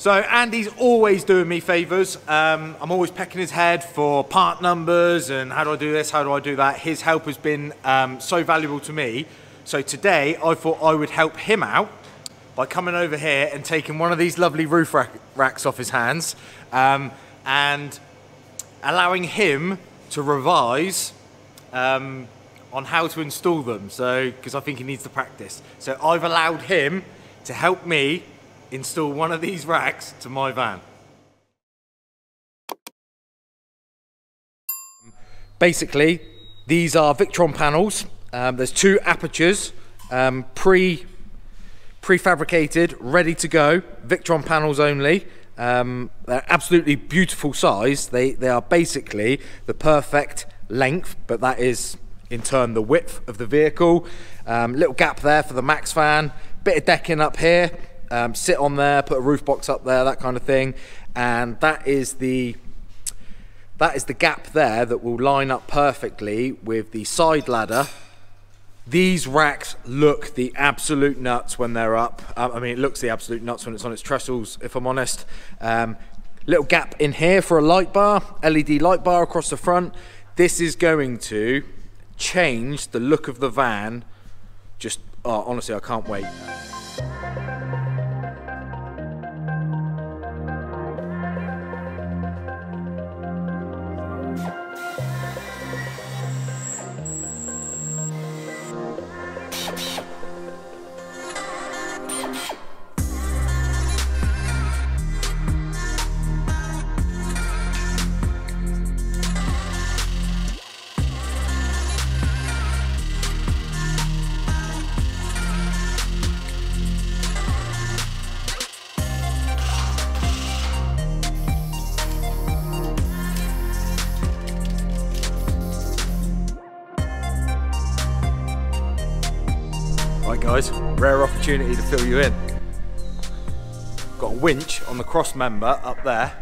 So Andy's always doing me favours. Um, I'm always pecking his head for part numbers and how do I do this, how do I do that. His help has been um, so valuable to me. So today I thought I would help him out by coming over here and taking one of these lovely roof rack racks off his hands um, and allowing him to revise um, on how to install them. So, because I think he needs to practice. So I've allowed him to help me install one of these racks to my van. Basically, these are Victron panels. Um, there's two apertures, um, pre prefabricated, ready to go. Victron panels only. Um, they're absolutely beautiful size. They they are basically the perfect length, but that is in turn the width of the vehicle. Um, little gap there for the max fan. Bit of decking up here um, sit on there, put a roof box up there, that kind of thing. And that is the that is the gap there that will line up perfectly with the side ladder. These racks look the absolute nuts when they're up. Um, I mean, it looks the absolute nuts when it's on its trestles, if I'm honest. Um, little gap in here for a light bar, LED light bar across the front. This is going to change the look of the van. Just, oh, honestly, I can't wait. Guys, rare opportunity to fill you in. Got a winch on the cross member up there.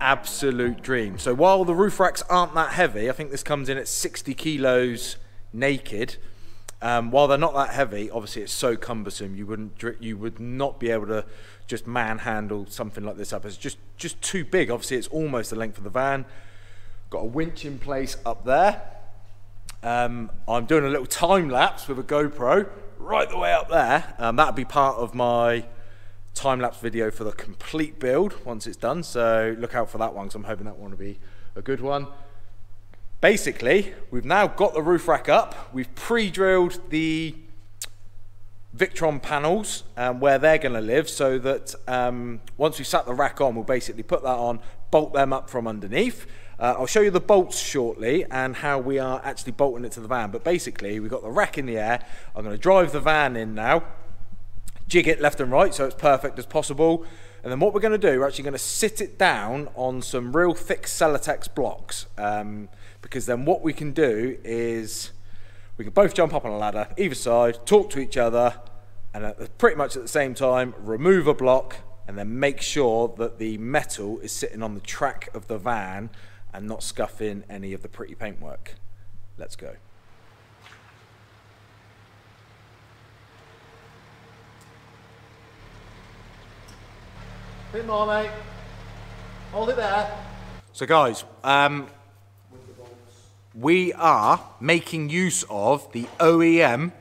Absolute dream. So while the roof racks aren't that heavy, I think this comes in at 60 kilos naked. Um, while they're not that heavy, obviously it's so cumbersome. You wouldn't, you would not be able to just manhandle something like this up. It's just, just too big. Obviously, it's almost the length of the van. Got a winch in place up there. Um, I'm doing a little time lapse with a GoPro right the way up there. Um, that'll be part of my time lapse video for the complete build once it's done. So look out for that one because I'm hoping that one will be a good one. Basically, we've now got the roof rack up. We've pre-drilled the Victron panels um, where they're going to live so that um, once we've sat the rack on, we'll basically put that on, bolt them up from underneath. Uh, I'll show you the bolts shortly and how we are actually bolting it to the van. But basically, we've got the rack in the air. I'm going to drive the van in now, jig it left and right so it's perfect as possible. And then what we're going to do, we're actually going to sit it down on some real thick Celotex blocks. Um, because then what we can do is we can both jump up on a ladder, either side, talk to each other, and at, pretty much at the same time, remove a block and then make sure that the metal is sitting on the track of the van and not scuff in any of the pretty paintwork. Let's go. Bit more, mate. Hold it there. So guys, um, we are making use of the OEM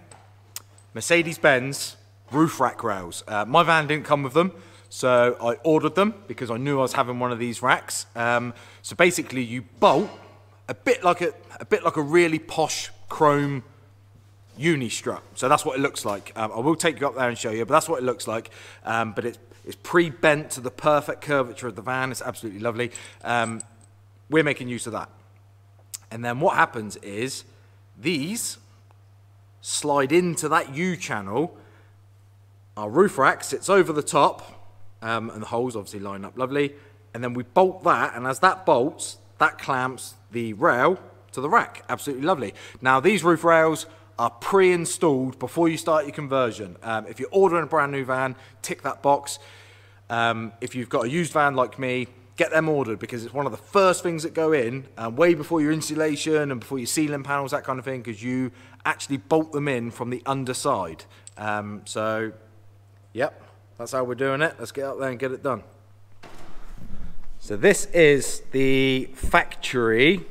Mercedes-Benz roof rack rails. Uh, my van didn't come with them, so I ordered them because I knew I was having one of these racks. Um, so basically you bolt a bit like a, a bit like a really posh chrome uni strut. So that's what it looks like. Um, I will take you up there and show you, but that's what it looks like. Um, but it's, it's pre-bent to the perfect curvature of the van. It's absolutely lovely. Um, we're making use of that. And then what happens is these slide into that U channel. Our roof rack sits over the top um, and the holes obviously line up lovely. And then we bolt that, and as that bolts, that clamps the rail to the rack. Absolutely lovely. Now, these roof rails are pre-installed before you start your conversion. Um, if you're ordering a brand new van, tick that box. Um, if you've got a used van like me, get them ordered because it's one of the first things that go in um, way before your insulation and before your ceiling panels, that kind of thing, because you actually bolt them in from the underside. Um, so, yep, That's how we're doing it. Let's get up there and get it done. So this is the factory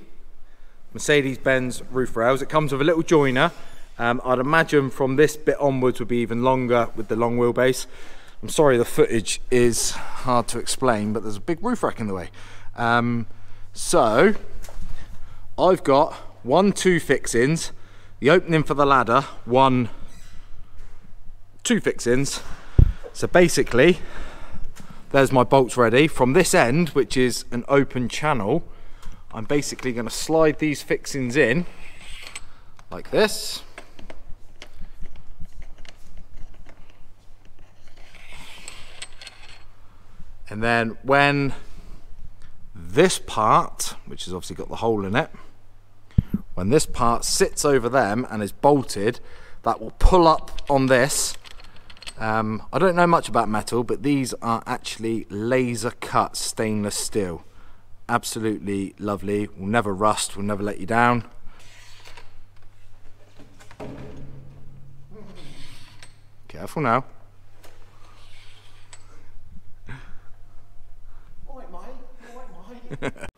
Mercedes-Benz roof rails. It comes with a little joiner. Um, I'd imagine from this bit onwards would be even longer with the long wheelbase. I'm sorry the footage is hard to explain, but there's a big roof rack in the way. Um, so I've got one, two fixings, the opening for the ladder, one, two fixings. So basically, there's my bolts ready. From this end, which is an open channel, I'm basically going to slide these fixings in like this. And then when this part, which has obviously got the hole in it, when this part sits over them and is bolted, that will pull up on this. Um, I don't know much about metal, but these are actually laser cut stainless steel. Absolutely lovely, will never rust, will never let you down. Careful now. didn't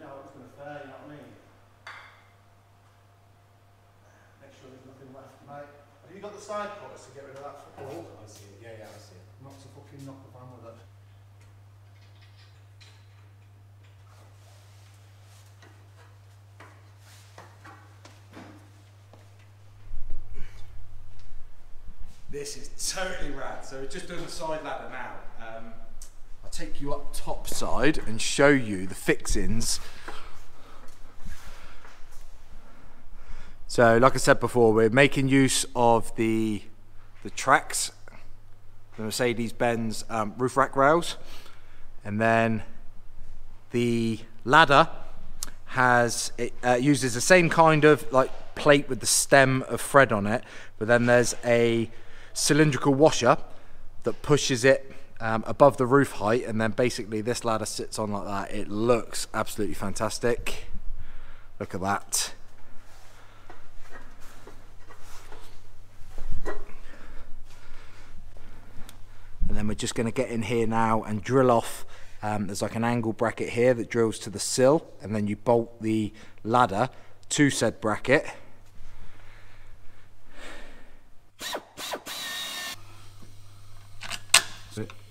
know it was going to fare, you know what I mean? Make sure there's nothing left, mate. Have you got the side cutters to get rid of that football? I see it. Yeah, yeah, I see it. Not to fucking knock the van with it. This is totally rad. So we're just doing the side ladder now. Um, I'll take you up top side and show you the fixings. So like I said before, we're making use of the the tracks, the Mercedes-Benz um, roof rack rails, and then the ladder has it uh, uses the same kind of like plate with the stem of thread on it, but then there's a cylindrical washer that pushes it um, above the roof height, and then basically this ladder sits on like that. It looks absolutely fantastic. Look at that. Then we're just going to get in here now and drill off. Um, there's like an angle bracket here that drills to the sill, and then you bolt the ladder to said bracket.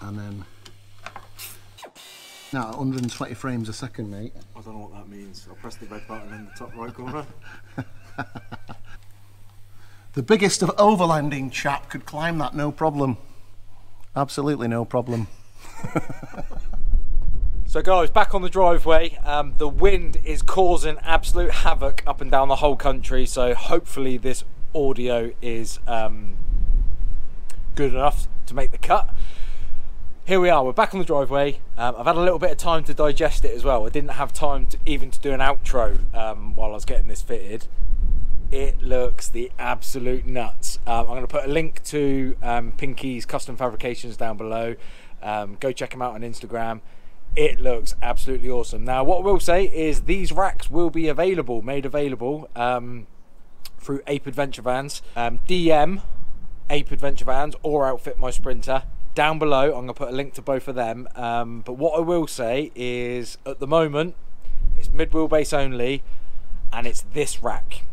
And then... Now, 120 frames a second, mate. I don't know what that means. I'll press the red button in the top right corner. The biggest of overlanding chap could climb that, no problem. Absolutely no problem. So guys, back on the driveway. Um, the wind is causing absolute havoc up and down the whole country. So hopefully this audio is um, good enough to make the cut. Here we are, we're back on the driveway. Um, I've had a little bit of time to digest it as well. I didn't have time to even to do an outro um, while I was getting this fitted. It looks the absolute nuts. Um, I'm going to put a link to um, Pinky's Custom Fabrications down below. Um, go check them out on Instagram. It looks absolutely awesome. Now, what I will say is these racks will be available, made available um, through Ape Adventure Vans. Um, DM Ape Adventure Vans or Outfit My Sprinter. Down below, I'm going to put a link to both of them. Um, but what I will say is at the moment, it's mid wheelbase only and it's this rack.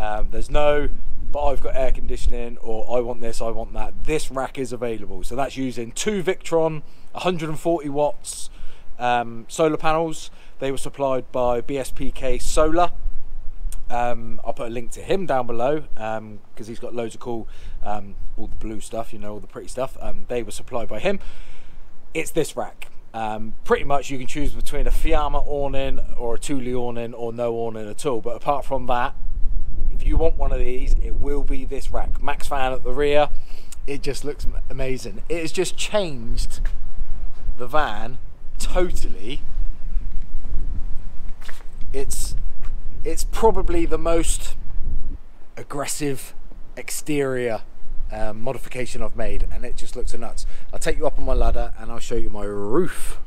Um, there's no, but I've got air conditioning or I want this, I want that. This rack is available. So that's using two Victron, 140 watts um, solar panels. They were supplied by BSPK Solar. Um, I'll put a link to him down below because um, he's got loads of cool, um, all the blue stuff, you know, all the pretty stuff. Um, they were supplied by him. It's this rack. Um, pretty much you can choose between a Fiamma awning or a Thule awning or no awning at all. But apart from that, if you want one of these, it will be this rack. Max fan at the rear. It just looks amazing. It has just changed the van totally It's it's probably the most aggressive exterior um, modification I've made, and it just looks nuts. I'll take you up on my ladder and I'll show you my roof.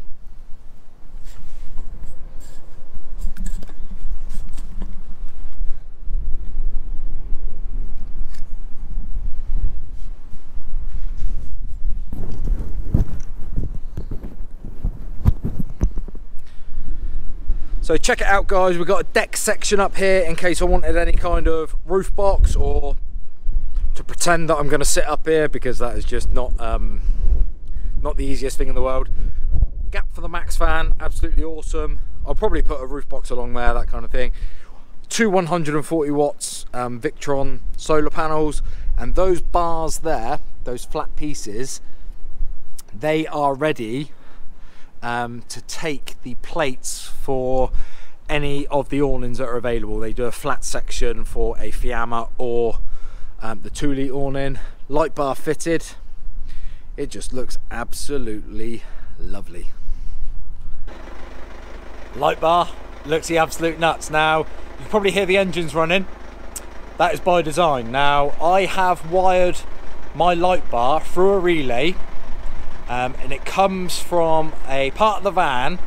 So check it out guys, we've got a deck section up here in case I wanted any kind of roof box or to pretend that I'm going to sit up here because that is just not um, not the easiest thing in the world. Gap for the max fan, absolutely awesome. I'll probably put a roof box along there, that kind of thing. Two 140 watts um, Victron solar panels and those bars there, those flat pieces, they are ready um, to take the plates for any of the awnings that are available. They do a flat section for a Fiamma or um, the Thule awning, light bar fitted. It just looks absolutely lovely. Light bar looks the absolute nuts. Now, you probably hear the engines running. That is by design. Now, I have wired my light bar through a relay um, and it comes from a part of the van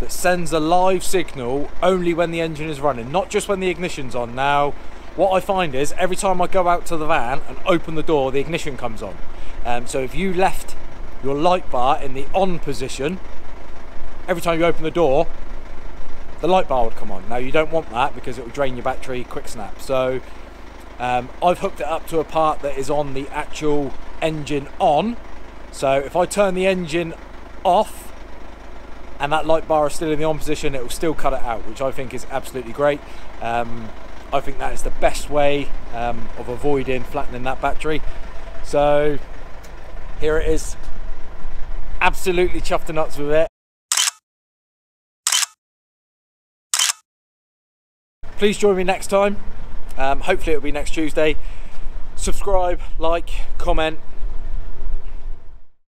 that sends a live signal only when the engine is running, not just when the ignition's on. Now, what I find is every time I go out to the van and open the door, the ignition comes on. Um, so if you left your light bar in the on position, every time you open the door, the light bar would come on. Now you don't want that because it will drain your battery quick snap. So um, I've hooked it up to a part that is on the actual engine on so if I turn the engine off and that light bar is still in the on position, it will still cut it out, which I think is absolutely great. Um, I think that is the best way um, of avoiding flattening that battery. So here it is. Absolutely chuffed to nuts with it. Please join me next time. Um, hopefully it'll be next Tuesday. Subscribe, like, comment,